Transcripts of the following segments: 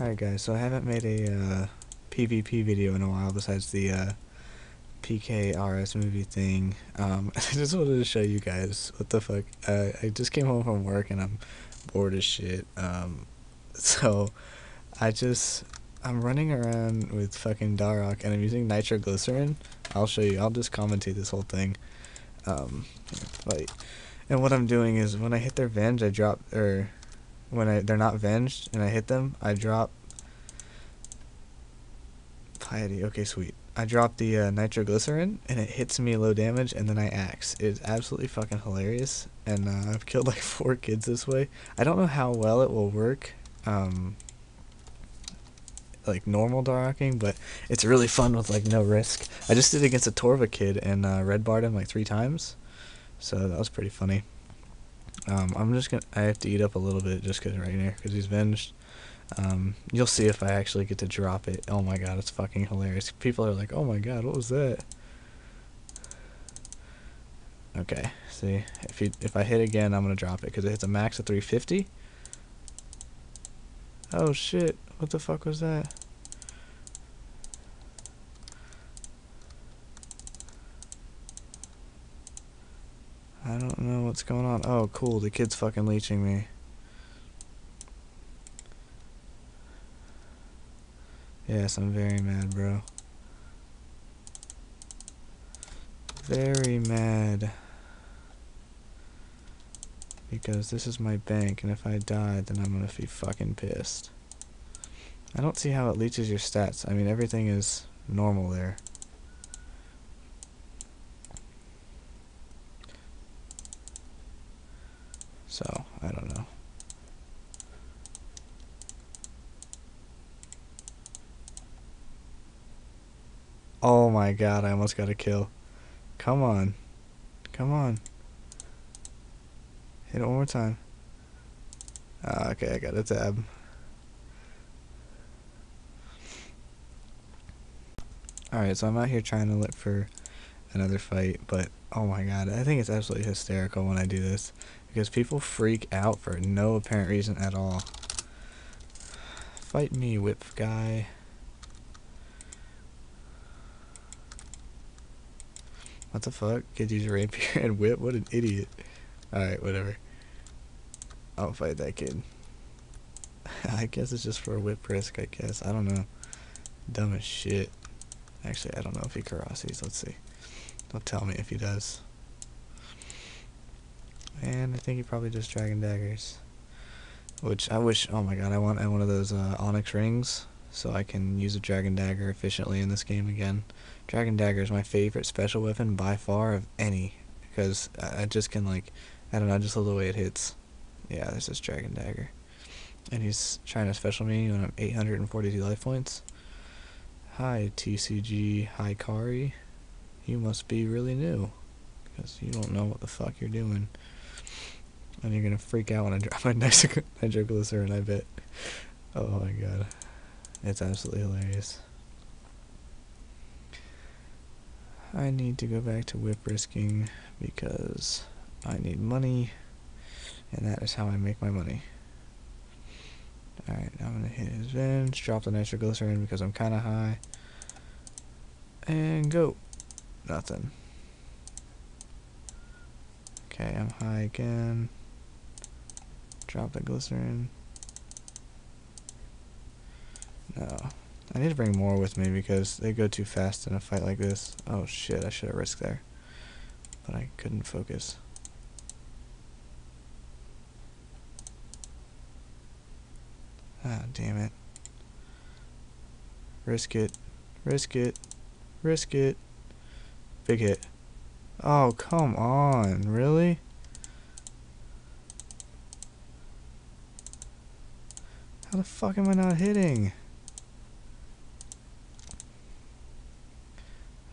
Alright guys, so I haven't made a uh, PvP video in a while besides the uh, PKRS movie thing. Um, I just wanted to show you guys what the fuck. I just came home from work and I'm bored as shit. Um, so I just I'm running around with fucking Dharok and I'm using nitroglycerin. I'll show you. I'll just commentate this whole thing. Um, like, and what I'm doing is when I hit their venge, I drop or when I they're not venged and I hit them, I drop piety. Okay, sweet. I drop the uh, nitroglycerin and it hits me low damage, and then I axe. It's absolutely fucking hilarious, and uh, I've killed like four kids this way. I don't know how well it will work, um, like normal Dharoking, but it's really fun with like no risk. I just did it against a Torva kid and uh, red barred him like three times, so that was pretty funny. Um, I'm just gonna. I have to eat up a little bit just cause right here, cause he's venged. Um, you'll see if I actually get to drop it. Oh my god, it's fucking hilarious. People are like, "Oh my god, what was that?" Okay, see if you if I hit again, I'm gonna drop it because it hits a max of 350. Oh shit! What the fuck was that? I don't know what's going on. Oh, cool. The kid's fucking leeching me. Yes, I'm very mad, bro. Very mad. Because this is my bank, and if I die, then I'm gonna be fucking pissed. I don't see how it leeches your stats. I mean, everything is normal there. So, I don't know. Oh my god, I almost got a kill. Come on. Come on. Hit it one more time. Ah, okay, I got a tab. Alright, so I'm out here trying to look for another fight, but oh my god, I think it's absolutely hysterical when I do this. Because people freak out for no apparent reason at all. Fight me, whip guy. What the fuck? Kids use rapier and whip? What an idiot. Alright, whatever. I'll fight that kid. I guess it's just for a whip risk, I guess. I don't know. Dumb as shit. Actually, I don't know if he korasis. Let's see. Don't tell me if he does. And I think he probably just Dragon Daggers. Which I wish, oh my god, I want one of those uh, Onyx rings so I can use a Dragon Dagger efficiently in this game again. Dragon Dagger is my favorite special weapon by far of any, because I just can like, I don't know, just love the way it hits. Yeah, there's this Dragon Dagger. And he's trying to special me when I'm 842 life points. Hi TCG Hikari, you must be really new, because you don't know what the fuck you're doing. And you're gonna freak out when I drop my nitroglycerin, I bet. Oh my god. It's absolutely hilarious. I need to go back to whip risking because I need money and that is how I make my money. Alright, I'm gonna hit his venge, drop the nitroglycerin because I'm kinda high. And go. Nothing. Okay, I'm high again. Drop the glycerin. No. I need to bring more with me because they go too fast in a fight like this. Oh shit, I should have risked there. But I couldn't focus. Ah, damn it. Risk it. Risk it. Risk it. Big hit. Oh, come on. Really? How the fuck am I not hitting?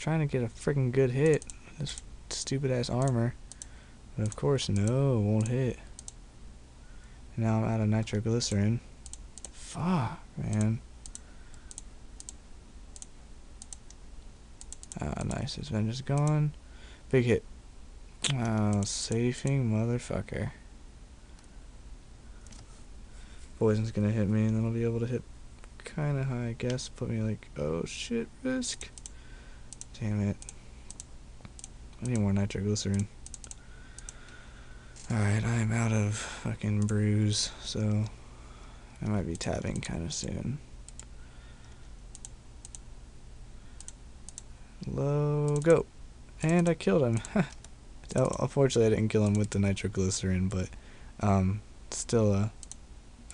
Trying to get a freaking good hit. This stupid ass armor. But of course, no, it won't hit. And now I'm out of nitroglycerin. Fuck, man. Ah, nice. His vengeance gone. Big hit. Oh, safing motherfucker. Poison's gonna hit me, and then I'll be able to hit kind of high, I guess. Put me like, oh shit, risk. Damn it. I need more nitroglycerin. Alright, I am out of fucking brews, so I might be tabbing kind of soon. Low, go. And I killed him. Unfortunately, I didn't kill him with the nitroglycerin, but um, still a,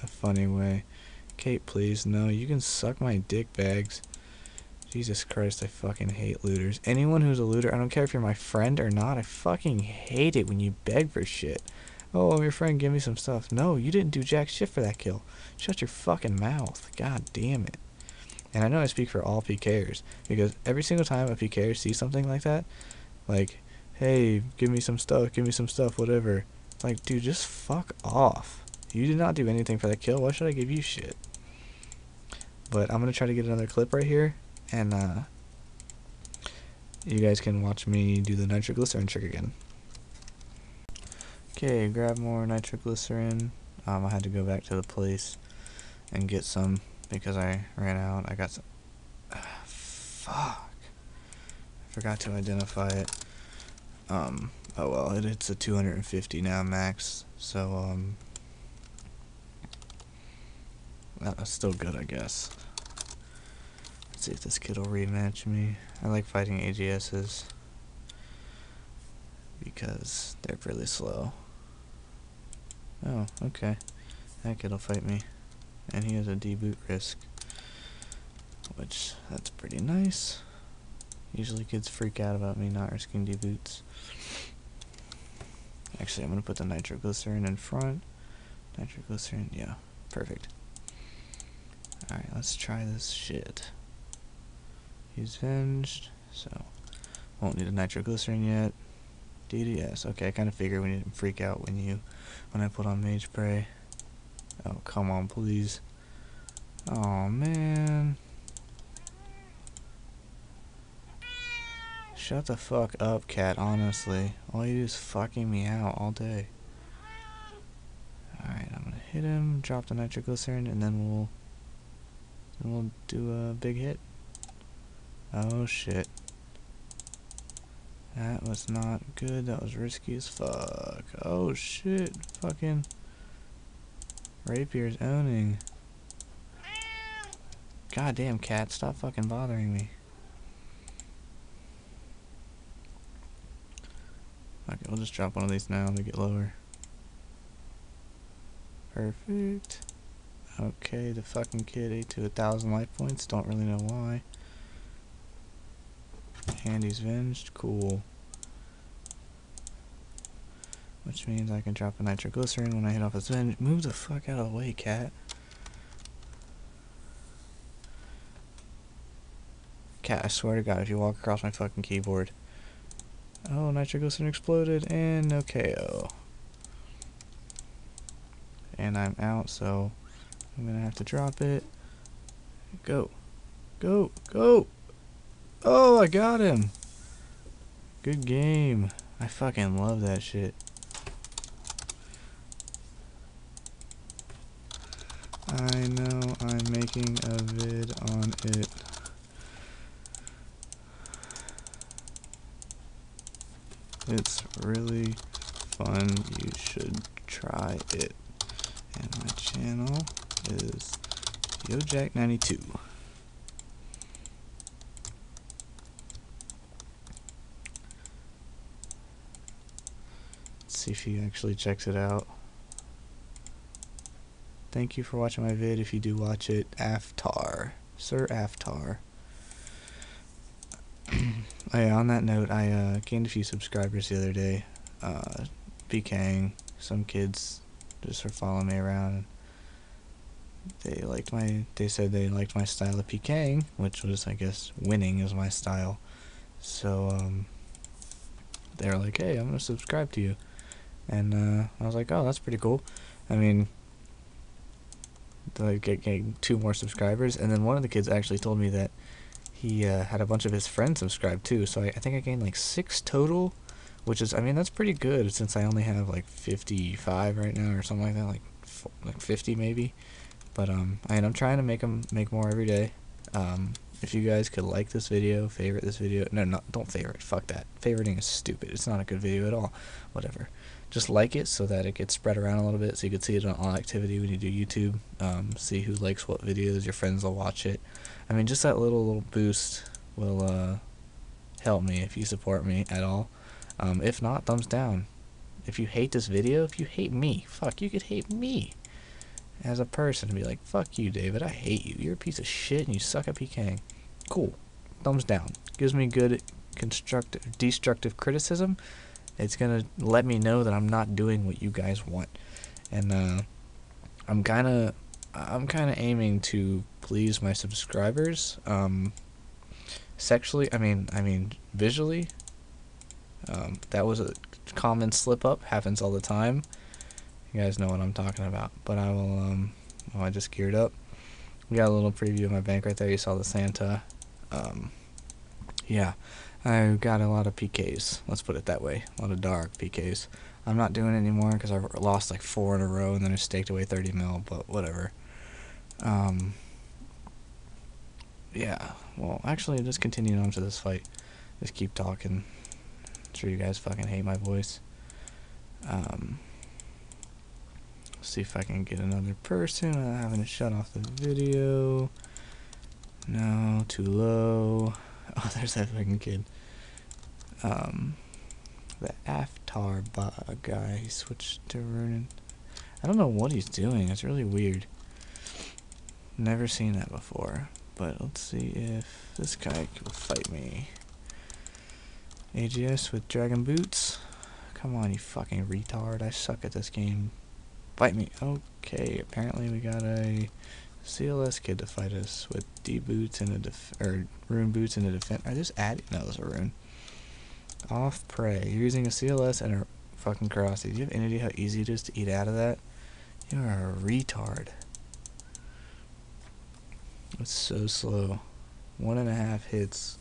a funny way. Kate, please. No, you can suck my dick bags. Jesus Christ, I fucking hate looters. Anyone who's a looter, I don't care if you're my friend or not, I fucking hate it when you beg for shit. Oh, I'm your friend, give me some stuff. No, you didn't do jack shit for that kill. Shut your fucking mouth. God damn it. And I know I speak for all PKers, because every single time a PKer sees something like that, like, hey, give me some stuff, give me some stuff, whatever. Like, dude, just fuck off. You did not do anything for that kill. Why should I give you shit? But I'm going to try to get another clip right here. And, uh, you guys can watch me do the nitroglycerin trick again. Okay, grab more nitroglycerin. Um, I had to go back to the place and get some because I ran out. I got some. Uh, fuck. I forgot to identify it. Um, oh well, it, it's a 250 now max, so, um, that's still good, I guess. See if this kid will rematch me. I like fighting AGSs because they're really slow. Oh, okay. That kid will fight me. And he has a deboot risk. Which, that's pretty nice. Usually kids freak out about me not risking deboots. Actually, I'm going to put the nitroglycerin in front. Nitroglycerin, yeah, perfect. Alright, let's try this shit. He's venged, so won't need a nitroglycerin yet. DDS, okay, I kind of figured we didn't freak out when you, when I put on Mage Prey. Oh, come on, please. Oh, man. Shut the fuck up, cat, honestly. All you do is fucking me out all day. Alright, I'm gonna hit him, drop the nitroglycerin, and then we'll we'll do a big hit. Oh shit. That was not good. That was risky as fuck. Oh shit. Fucking Rapier's owning. Goddamn cat, stop fucking bothering me. Okay, we'll just drop one of these now to get lower. Perfect. Okay, the fucking kid ate to a thousand life points. Don't really know why. And he's venged. Cool. Which means I can drop a nitroglycerin when I hit off his venge. Move the fuck out of the way, cat. Cat, I swear to god, if you walk across my fucking keyboard, Oh, nitroglycerin exploded and no KO. And I'm out, so I'm gonna have to drop it. Go. Go. Go. Oh, I got him. Good game. I fucking love that shit. I know I'm making a vid on it. It's really fun. You should try it. And my channel is YoJack92. See if he actually checks it out. Thank you for watching my vid. If you do watch it, Aftar. Sir Aftar. Oh yeah, on that note, I uh, gained a few subscribers the other day. Uh, PKing, some kids just were following me around. They liked my, they said they liked my style of PKing, which was, I guess, winning is my style. So, um, they were like, hey, I'm going to subscribe to you. And, uh, I was like, oh, that's pretty cool. I mean, like, get, get two more subscribers. And then one of the kids actually told me that he uh, had a bunch of his friends subscribe too. So I, I, think I gained like six total, which is I mean that's pretty good since I only have like 55 right now or something like that, like like 50 maybe. But um, I I'm trying to make them make more every day. Um, if you guys could like this video, favorite this video. No, no, don't favorite. Fuck that. Favoriting is stupid. It's not a good video at all. Whatever. Just like it so that it gets spread around a little bit so you can see it on all activity when you do YouTube. Um, see who likes what videos. Your friends will watch it. I mean, just that little little boost will uh, help me if you support me at all. Um, if not, thumbs down. If you hate this video, if you hate me, fuck, you could hate me as a person and be like, fuck you, David, I hate you. You're a piece of shit and you suck at PKing. Cool. Thumbs down. Gives me good constructive, destructive criticism. It's gonna let me know that I'm not doing what you guys want, and uh, I'm kind of, I'm kind of aiming to please my subscribers. Um, sexually, I mean, I mean visually. Um, that was a common slip up. Happens all the time. You guys know what I'm talking about. But I will. Um, oh, I just geared up. We got a little preview of my bank right there. You saw the Santa. Um, yeah, I got a lot of PKs. Let's put it that way. A lot of dark PKs. I'm not doing it anymore because I lost like four in a row and then I staked away 30 mil. But whatever. Um, yeah. Well, actually, just continuing on to this fight. Just keep talking. I'm sure you guys fucking hate my voice. Um, see if I can get another person without having to shut off the video. No, too low. Oh, there's that fucking kid. Um, the Aftar guy. He switched to Runin. I don't know what he's doing. It's really weird. Never seen that before. But let's see if this guy can fight me. AGS with Dragon Boots. Come on, you fucking retard. I suck at this game. Fight me. Okay, apparently we got a CLS kid to fight us with D boots and a def or rune boots and a defense. Are this add? No, those are rune. Off prey. You're using a CLS and a fucking Korasi. Do you have any idea how easy it is to eat out of that? You are a retard. It's so slow. One and a half hits.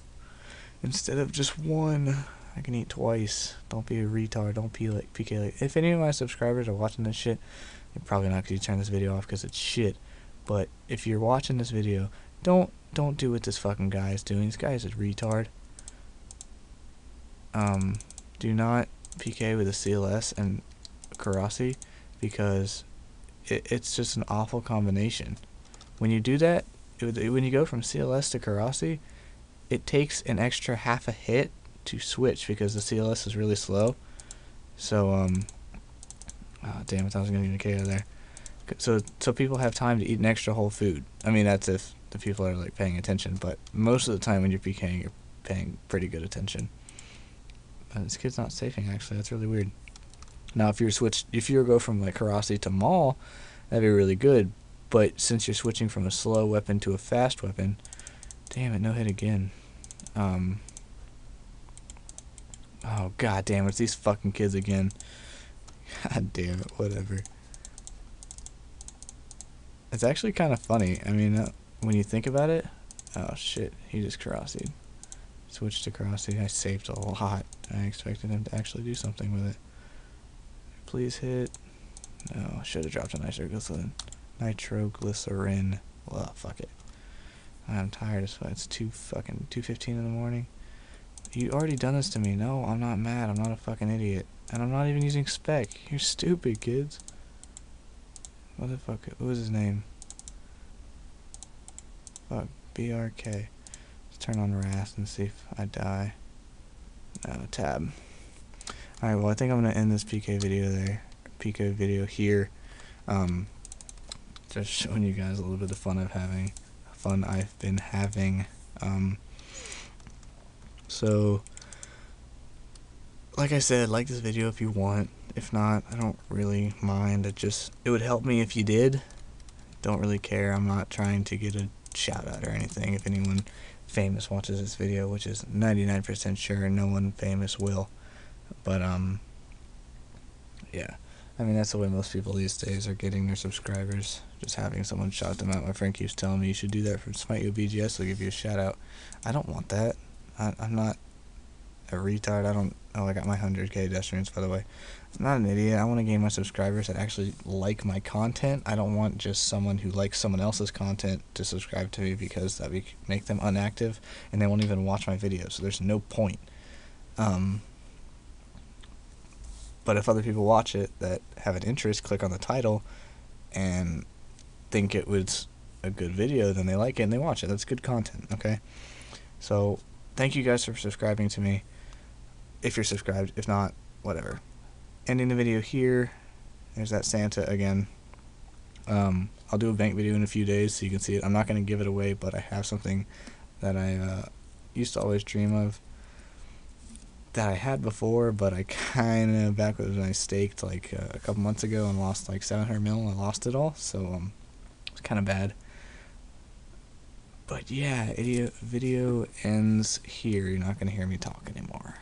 Instead of just one, I can eat twice. Don't be a retard. Don't be like PK like. If any of my subscribers are watching this shit, you're probably not because you turn this video off because it's shit. But if you're watching this video, don't don't do what this fucking guy is doing. This guy is a retard. Um, do not PK with a CLS and Korasi because it, it's just an awful combination. When you do that, it, when you go from CLS to Korasi, it takes an extra half a hit to switch because the CLS is really slow. So, um, oh, damn it, I was going to get a KO there so so people have time to eat an extra whole food. I mean, that's if the people are like paying attention, but most of the time when you're PKing, you're paying pretty good attention. Uh, this kid's not safing actually. That's really weird. Now, if you're switch, if you go from like Korasi to Maul, that'd be really good. But since you're switching from a slow weapon to a fast weapon, damn it, no hit again. Um. Oh god damn it, it's these fucking kids again. God damn it, whatever. It's actually kind of funny. I mean, uh, when you think about it, oh shit, he just crossed. Switched to crossing. I saved a lot. I expected him to actually do something with it. Please hit. No, should have dropped a nitroglycerin. Nitroglycerin. Well, fuck it. I'm tired as fuck. It's two fucking two fifteen in the morning. You already done this to me. No, I'm not mad. I'm not a fucking idiot, and I'm not even using spec. You're stupid, kids. Motherfucker, what was his name? Fuck, BRK. Turn on Wrath and see if I die. No, tab. Alright, well I think I'm gonna end this PK video there. PK video here. Um, just showing you guys a little bit of fun I've having, fun I've been having. Um, so, like I said, like this video if you want. If not, I don't really mind. It just it would help me if you did. Don't really care. I'm not trying to get a shout out or anything. If anyone famous watches this video, which is 99% sure no one famous will. But um yeah. I mean that's the way most people these days are getting their subscribers. Just having someone shout them out. My friend keeps telling me you should do that for Smite Yo BGS. They'll give you a shout out. I don't want that. I, I'm not a retard. I don't. Oh, I got my 100k death streams by the way. I'm not an idiot. I want to gain my subscribers that actually like my content. I don't want just someone who likes someone else's content to subscribe to me because that would make them unactive and they won't even watch my videos. So there's no point. Um, but if other people watch it that have an interest, click on the title and think it was a good video, then they like it and they watch it. That's good content, okay? So, thank you guys for subscribing to me. If you're subscribed, if not, whatever. Ending the video here. There's that Santa again. Um, I'll do a bank video in a few days so you can see it. I'm not going to give it away, but I have something that I uh, used to always dream of that I had before, but I kind of back when I staked like uh, a couple months ago and lost like 700 mil. I lost it all, so um, it's kind of bad. But yeah, video, ends here. You're not gonna hear me talk anymore.